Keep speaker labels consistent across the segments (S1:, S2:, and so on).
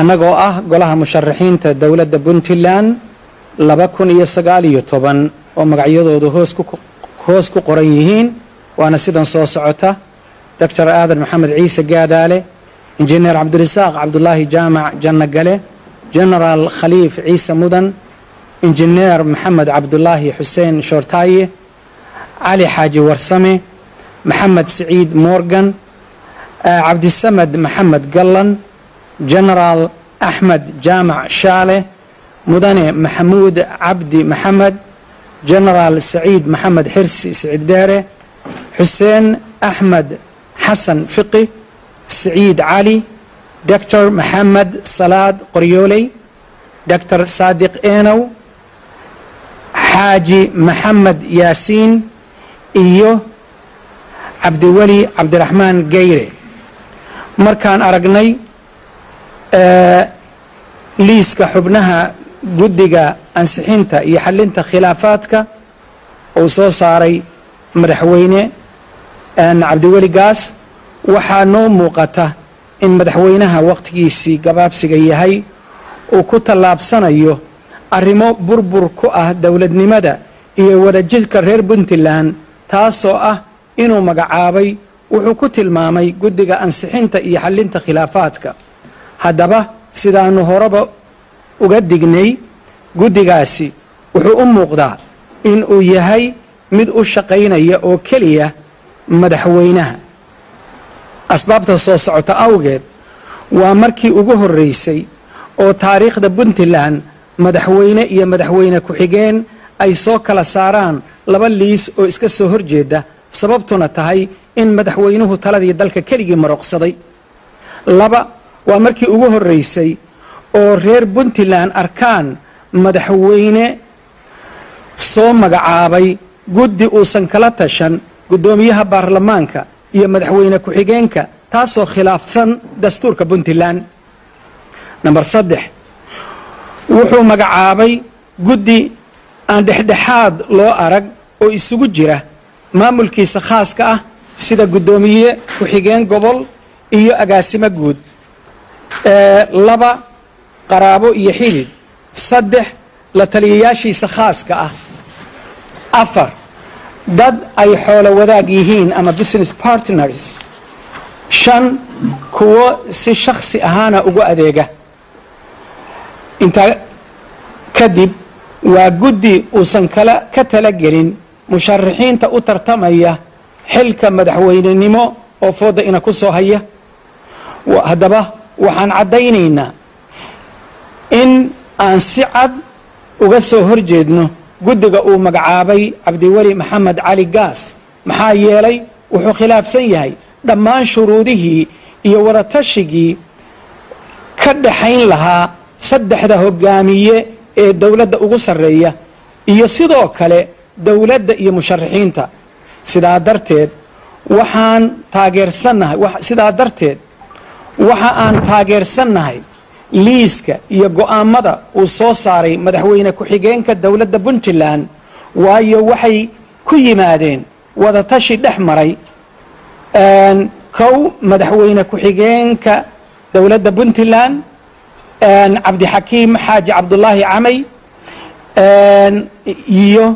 S1: annagoo ah golaha musharaxiinta dowladda puntland laba kun iyo sagaal iyo toban oo magacyadoodu hoos ku qoran yihiin waana sidan soo socota. Doctor aadan maxamed ciise gaadhaale injineer cabdirasaaq cabdulaahi jaamac janno gale khaliif ciise mudan injineer maxamed cabdulaahi xuseen shoortaaye cali xaaji warsame maxamed siciid morgan cabdisamed maxamed gallan genaraal axmed jaamac shaale mudane maxamuud cabdi maxamed genaraal saciid maxamed xirsi siciid dheere xuseen axmed xasan fiqi siciid cali doctor maxamed salaad qoryooley doctor saadiq enow xaaji maxamed yaasiin iyo cabdiweli cabdiraxmaan gayre markaan aragnay liiska xubnaha guddiga ansixinta iyo xalinta khilaafaadka uu soo saaray madaxweyne cabdiweli gaas. Waxaa noo muuqata in madaxweynaha wakhtigiisii gabaabsiga yahay uu ku tallaabsanayo arrimo burbur ku ah dowladnimada iyo wadajirka reer puntland taasoo ah inuu magacaabay wuxuu ku tilmaamay guddiga ansixinta iyo xalinta khilaafaadka haddaba sidaannu horeba uga dignay guddigaasi wuxuu u muuqdaa in uu yahay mid u shaqaynaya oo keliya madaxweynaha. Asbaabta soo socota awgeed waa markii ugu horraysay oo taariikhda puntland madaxweyne iyo madaxweyne ku-xigeen ay soo kala saaraan laba liis oo iska soo horjeeda sababtuna tahay in madaxweynuhu taladii dalka keligii maroqsaday. Laba waa markii ugu horraysay oo reer puntland arkaan madaxweyne soo magacaabay guddi uusan kala tashan guddoomiyaha baarlamaanka iyo madaxweyne ku-xigeenka taasoo khilaafsan dastuurka puntland. Namber saddex wuxuu magacaabay guddi aan dhexdhexaad loo arag oo isugu jira maamulkiisa khaaska ah sida guddoomiye ku-xigeen gobol iyo agaasimo guud laba qaraabo iyo xidid. Saddex la taliyayaashiisa khaaska ah. Afar dad ay xoolo wadaag yihiin ama business partners. Shan kuwo si shakhsi ahaana ugu adeega. Intaa kadib waa guddi uusan kala ka talagelin musharaxiinta u tartamaya xilka madaxweynenimo oo fooda ina ku soo haya. Haddaba waxaan caddaynaynaa in aan si cad uga soo horjeedno guddiga uu magacaabay cabdiweli maxamed cali gaas. Maxaa yeelay wuxuu khilaafsan yahay dhammaan shuruudihii iyo wadatashigii ka dhaxayn lahaa saddexda hogaamiye ee dowladda ugu sarreeya iyo sidoo kale dowladda iyo musharaxiinta. Sidaa darteed waxaan taageersannahay sidaa darteed waxa aan taageersannahay liiska iyo go'aammada uu soo saaray madaxweyne ku-xigeenka dowladda puntland waayo waxay ku yimaadeen wadatashi dhex maray kow madaxweyne ku-xigeenka dowladda puntland cabdixakiim xaaji cabdulaahi camay iyo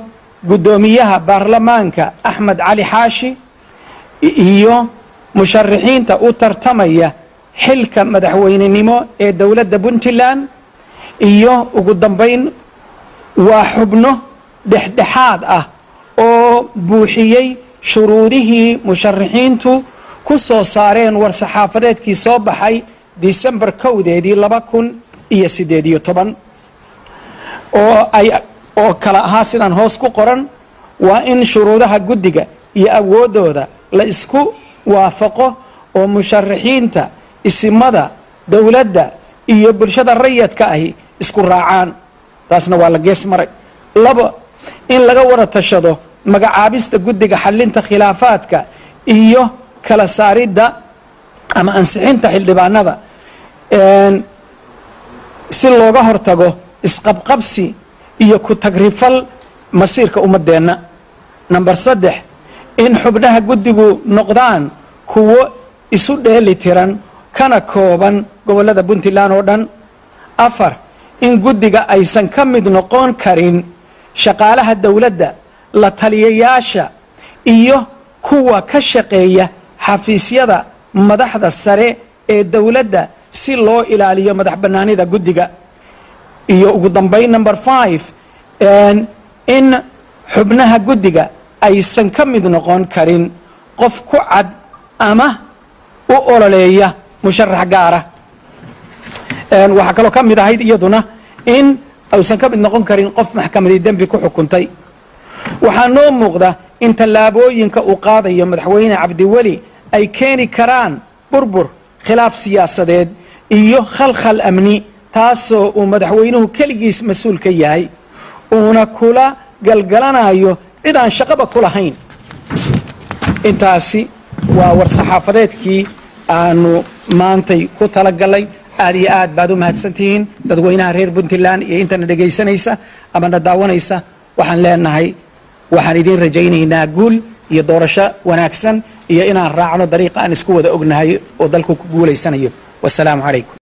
S1: guddoomiyaha baarlamaanka axmed cali xaashi iyo musharaxiinta u tartamaya xilka madaxweynenimo ee dowladda puntland iyo ugu dambayn waa xubno dhexdhexaad ah oo buuxiyey shuruudihii musharaxiintu ku soo saareen war-saxaafadeedkii soo baxay disembar kowdeedii laba kun iyo siddeed iyo toban. Oo ay oo kale ahaa sidaan hoos ku qoran waa in shuruudaha guddiga iyo awooddooda la isku waafaqo oo musharaxiinta isimada dowladda iyo bulshada rayadka ahi isku raacaan. Taasna waa la gees maray. Labo in laga wada tashado magacaabista guddiga xalinta khilaafaadka iyo kala saaridda ama ansixinta xildhibaanada si looga hortago isqabqabsi iyo ku tagrifal masiirka ummadeenna namber saddex in xubnaha guddigu noqdaan kuwo isu dheeli tiran kana kooban gobollada puntland oo dhan. Afar in guddiga aysan ka mid noqon karin shaqaalaha dowladda la taliyayaasha iyo kuwa ka shaqeeya xafiisyada madaxda sare ee dowladda si loo ilaaliyo madax bannaanida guddiga. Iyo ugu dambayn number five in xubnaha guddiga aysan ka mid noqon karin qof ku cad ama u ololeeya musharax gaara. Waxaa kaloo ka mid ahayd iyaduna in aysan ka mid noqon karin qof maxkamadii dembi ku xukuntay. Waxaa noo muuqda in tallaabooyinka uu qaadayo madaxweyne cabdiweli ay keeni karaan burbur khilaaf siyaasadeed iyo khalkhal amni taasoo uu madaxweynuhu keligiis mas'uul ka yahay uuna kula galgalanayo cid aan shaqaba ku lahayn. Intaasi waa war-saxaafadeedkii aanu maantay ku talagalay aad iyo aad baad u mahadsantihiin. Dadweynaha reer puntland iyo intana dhegaysanaysa ama na daawanaysa waxaan leenahay waxaan idiin rajaynaynaa guul iyo doorasho wanaagsan iyo inaan raacno dariiqa aan isku wada ognahay oo dalku ku guulaysanayo. Wasalaamu calaykum